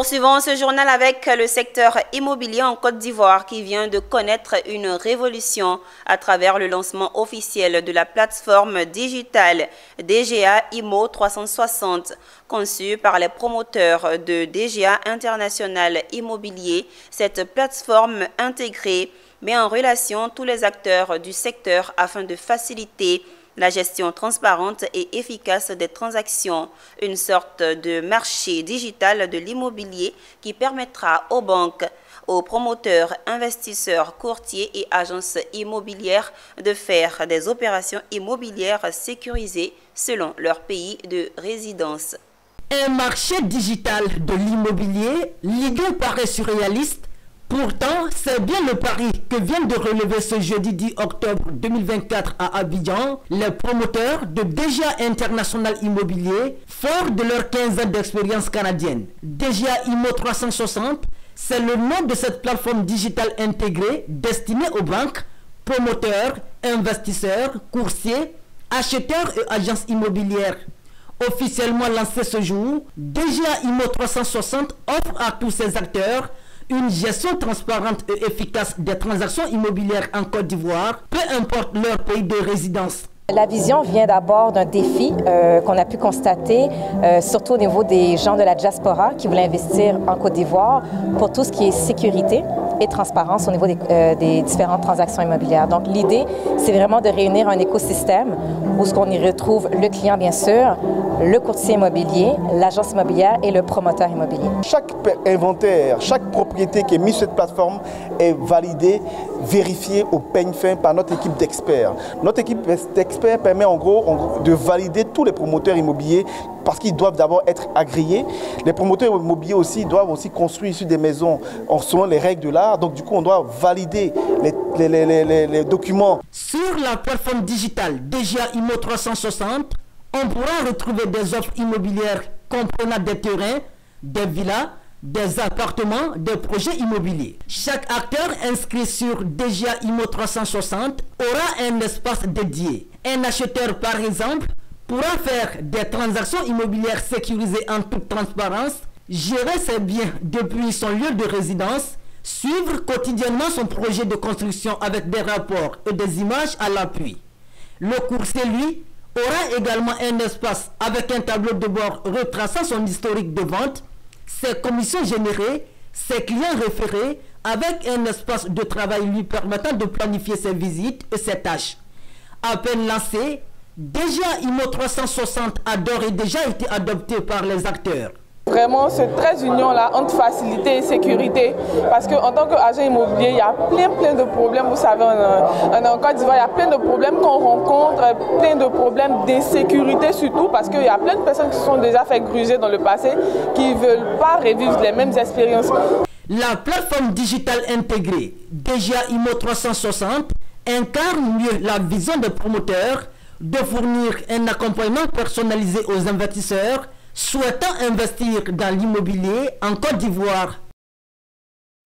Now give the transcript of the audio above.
Poursuivons ce journal avec le secteur immobilier en Côte d'Ivoire qui vient de connaître une révolution à travers le lancement officiel de la plateforme digitale DGA IMO 360. Conçue par les promoteurs de DGA International Immobilier, cette plateforme intégrée met en relation tous les acteurs du secteur afin de faciliter la gestion transparente et efficace des transactions, une sorte de marché digital de l'immobilier qui permettra aux banques, aux promoteurs, investisseurs, courtiers et agences immobilières de faire des opérations immobilières sécurisées selon leur pays de résidence. Un marché digital de l'immobilier, l'idée paraît surréaliste Pourtant, c'est bien le pari que viennent de relever ce jeudi 10 octobre 2024 à Abidjan les promoteurs de DGA International Immobilier, fort de leur 15 ans d'expérience canadienne. DGA Immo 360, c'est le nom de cette plateforme digitale intégrée destinée aux banques, promoteurs, investisseurs, coursiers, acheteurs et agences immobilières. Officiellement lancé ce jour, DGA Immo 360 offre à tous ces acteurs une gestion transparente et efficace des transactions immobilières en Côte d'Ivoire, peu importe leur pays de résidence. La vision vient d'abord d'un défi euh, qu'on a pu constater, euh, surtout au niveau des gens de la diaspora qui voulaient investir en Côte d'Ivoire pour tout ce qui est sécurité et transparence au niveau des, euh, des différentes transactions immobilières. Donc l'idée, c'est vraiment de réunir un écosystème où ce qu'on y retrouve le client bien sûr, le courtier immobilier, l'agence immobilière et le promoteur immobilier. Chaque inventaire, chaque propriété qui est mise sur cette plateforme est validée, vérifiée au peigne fin par notre équipe d'experts. Notre équipe d'experts permet en gros de valider tous les promoteurs immobiliers parce qu'ils doivent d'abord être agréés. Les promoteurs immobiliers aussi doivent aussi construire sur des maisons en selon les règles de l'art. Donc du coup, on doit valider les, les, documents. Sur la plateforme digitale DGA IMO 360, on pourra retrouver des offres immobilières comprenant des terrains, des villas, des appartements, des projets immobiliers. Chaque acteur inscrit sur DGA IMO 360 aura un espace dédié. Un acheteur, par exemple, pourra faire des transactions immobilières sécurisées en toute transparence, gérer ses biens depuis son lieu de résidence, suivre quotidiennement son projet de construction avec des rapports et des images à l'appui. Le coursier, lui, aura également un espace avec un tableau de bord retraçant son historique de vente, ses commissions générées, ses clients référés, avec un espace de travail lui permettant de planifier ses visites et ses tâches. À peine lancé, déjà IMO 360 a d'ores et déjà été adopté par les acteurs. Vraiment, ce très union-là entre facilité et sécurité. Parce qu'en tant qu'agent immobilier, il y a plein, plein de problèmes. Vous savez, en, Côte d'Ivoire, il y a plein de problèmes qu'on rencontre, plein de problèmes d'insécurité surtout, parce qu'il y a plein de personnes qui se sont déjà fait gruger dans le passé, qui ne veulent pas revivre les mêmes expériences. La plateforme digitale intégrée, déjà IMO 360, incarne mieux la vision des promoteurs de fournir un accompagnement personnalisé aux investisseurs souhaitant investir dans l'immobilier en Côte d'Ivoire